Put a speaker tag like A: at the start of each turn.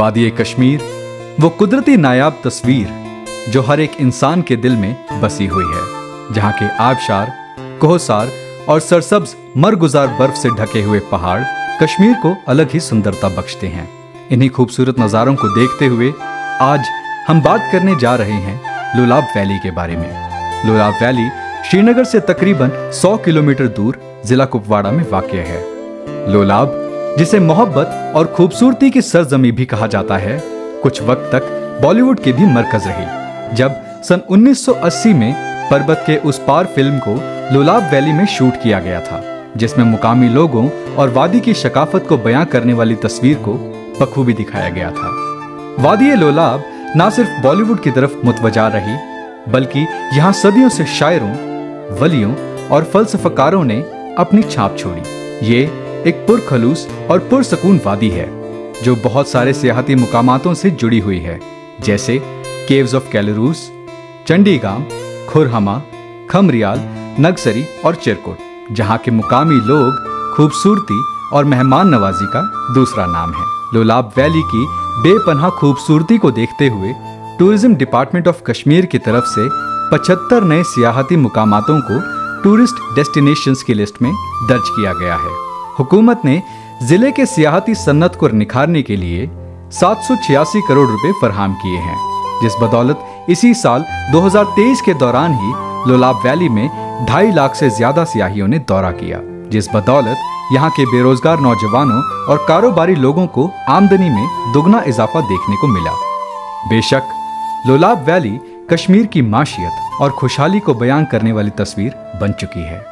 A: वादी कश्मीर, वो कुदरती नायाब तस्वीर, जो हर एक इंसान के दिल में बसी हुई है, जहाँ के आबशार, कोहसार और सरसब्ज मरगुजार बर्फ़ से ढके हुए पहाड़ कश्मीर को अलग ही सुंदरता बख्शते हैं। इन्हीं खूबसूरत नज़ारों को देखते हुए आज हम बात करने जा रहे हैं लोलाब वैली के बारे में। लोलाब वैली श्रीनगर से तकरीबन 100 किलोमीटर दूर जिला कुपवाड़ा में वाक़ है। लोलाब जिसे मोहब्बत और खूबसूरती की सरजमी भी कहा जाता है, कुछ वक्त तक बॉलीवुड की भी मरकज रही। जब सन 1980 में पर्वत के उस पार फ़िल्म को लोलाब वैली में शूट किया गया था, जिसमें मुकामी लोगों और वादी की शकाफत को बयां करने वाली तस्वीर को बखूबी दिखाया गया था। वादी लोलाब न सिर्फ़ बॉलीवुड की तरफ़ मुतवजा रही, बल्कि यहाँ सदियों से शायरों, वलियों और फलसफकारों ने अपनी छाप छोड़ी। ये एक पुरखलूस और पुरसकून वादी है, जो बहुत सारे सियाहती मुकामातों से जुड़ी हुई है, जैसे केव्स ऑफ़ कैलरूस, चंडीगाम, खुरहमा, खमरियाल, नगसरी और चिरकुट, जहाँ के मुकामी लोग खूबसूरती और मेहमान नवाजी का दूसरा नाम है। लोलाब वैली की बेपनाह खूबसूरती को देखते हुए टूरिज़्म डिपार्टमेंट ऑफ़ कश्मीर की तरफ़ से 75 नए सियाहती मुकामातों को टूरिस्ट डेस्टिनेशंस की लिस्ट में दर्ज किया गया है। हुकूमत ने ज़िले के सियाहती सन्नत को निखारने के लिए सात करोड़ रुपए फरहम किए हैं, जिस बदौलत इसी साल 2023 के दौरान ही लोलाब वैली में ढाई लाख से ज़्यादा सियाहियों ने दौरा किया, जिस बदौलत यहाँ के बेरोजगार नौजवानों और कारोबारी लोगों को आमदनी में दुगना इजाफा देखने को मिला। बेशक, लोलाब वैली कश्मीर की माशियत और खुशहाली को बयान करने वाली तस्वीर बन चुकी है।